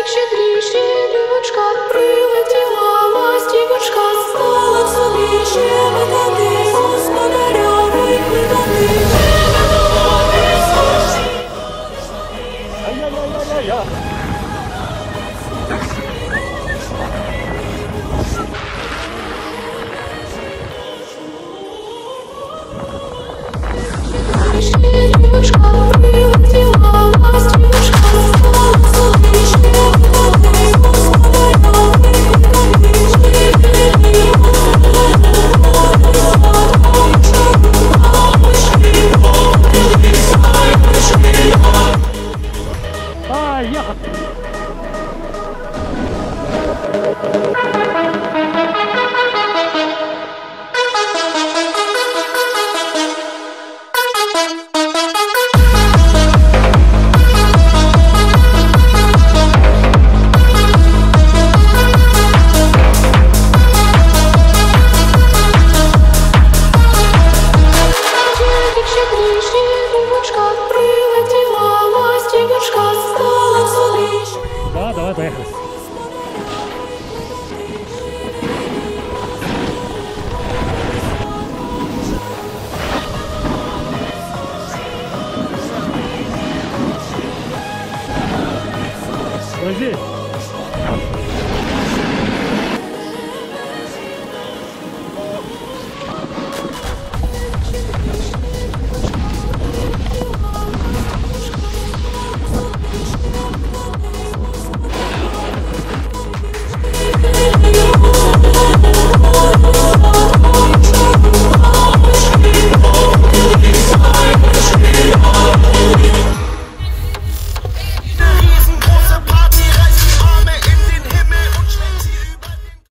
Щедрик, щедрик, щедрівочка, прилетіла ластівочка, стала собі щебетати, господаря викликати. Щебетала пісня. Ай-яй-яй-яй-яй. Щедрівочка, Щедрик, Vas-y.